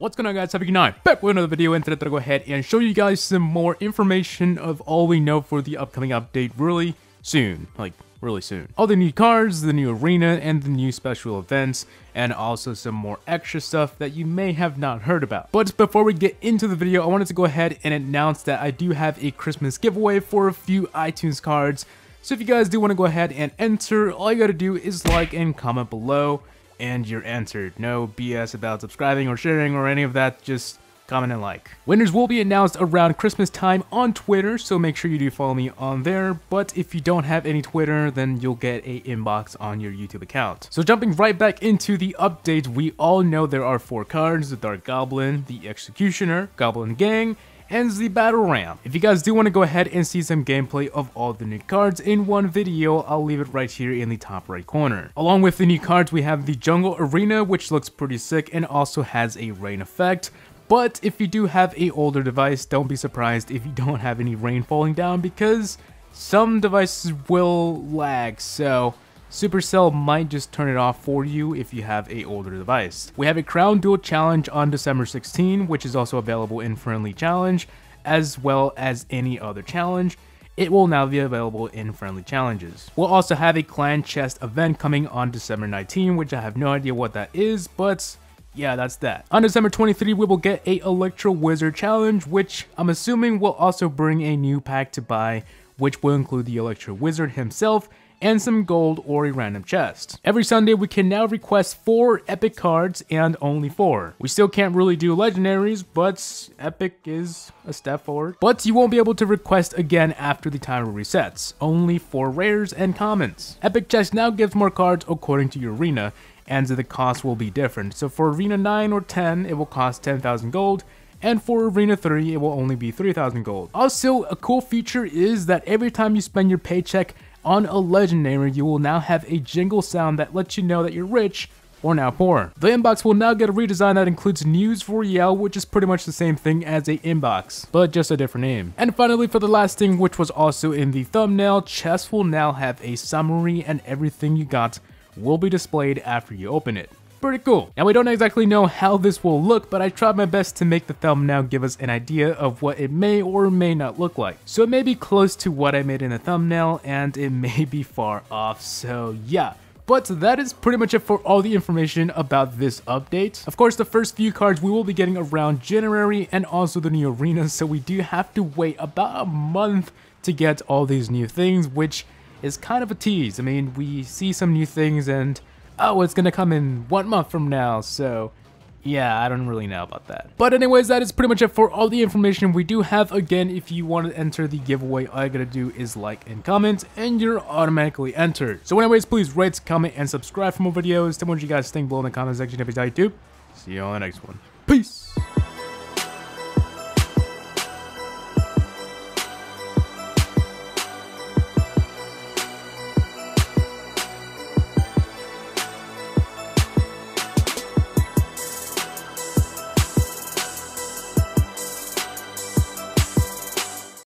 What's going on guys, Happy Night, back with another video and today I'm going to go ahead and show you guys some more information of all we know for the upcoming update really soon, like really soon. All the new cards, the new arena, and the new special events, and also some more extra stuff that you may have not heard about. But before we get into the video, I wanted to go ahead and announce that I do have a Christmas giveaway for a few iTunes cards. So if you guys do want to go ahead and enter, all you gotta do is like and comment below and you're answered. No BS about subscribing or sharing or any of that, just comment and like. Winners will be announced around Christmas time on Twitter, so make sure you do follow me on there, but if you don't have any Twitter, then you'll get a inbox on your YouTube account. So jumping right back into the update, we all know there are four cards, the Dart Goblin, the Executioner, Goblin Gang, ends the battle ram. If you guys do want to go ahead and see some gameplay of all the new cards in one video, I'll leave it right here in the top right corner. Along with the new cards, we have the Jungle Arena, which looks pretty sick and also has a rain effect. But if you do have a older device, don't be surprised if you don't have any rain falling down because some devices will lag, so Supercell might just turn it off for you if you have a older device. We have a Crown Duel Challenge on December 16, which is also available in Friendly Challenge, as well as any other challenge. It will now be available in Friendly Challenges. We'll also have a Clan Chest event coming on December 19, which I have no idea what that is, but yeah, that's that. On December 23, we will get a Electro Wizard Challenge, which I'm assuming will also bring a new pack to buy, which will include the Electro Wizard himself and some gold or a random chest. Every Sunday we can now request 4 epic cards and only 4. We still can't really do legendaries, but epic is a step forward. But you won't be able to request again after the timer resets, only 4 rares and commons. Epic chest now gives more cards according to your arena, and the cost will be different. So for arena 9 or 10, it will cost 10,000 gold, and for Arena 3, it will only be 3000 gold. Also, a cool feature is that every time you spend your paycheck on a legendary, you will now have a jingle sound that lets you know that you're rich or now poor. The inbox will now get a redesign that includes News Royale, which is pretty much the same thing as a inbox, but just a different name. And finally, for the last thing, which was also in the thumbnail, chests will now have a summary and everything you got will be displayed after you open it pretty cool. Now we don't exactly know how this will look, but I tried my best to make the thumbnail give us an idea of what it may or may not look like. So it may be close to what I made in the thumbnail, and it may be far off, so yeah. But that is pretty much it for all the information about this update. Of course, the first few cards we will be getting around January and also the new arenas, so we do have to wait about a month to get all these new things, which is kind of a tease. I mean, we see some new things and oh, it's gonna come in one month from now, so yeah, I don't really know about that. But anyways, that is pretty much it for all the information we do have. Again, if you want to enter the giveaway, all you gotta do is like and comment, and you're automatically entered. So anyways, please rate, comment, and subscribe for more videos. Tell me what you guys think below in the comment section if you like to. See you on the next one. Peace!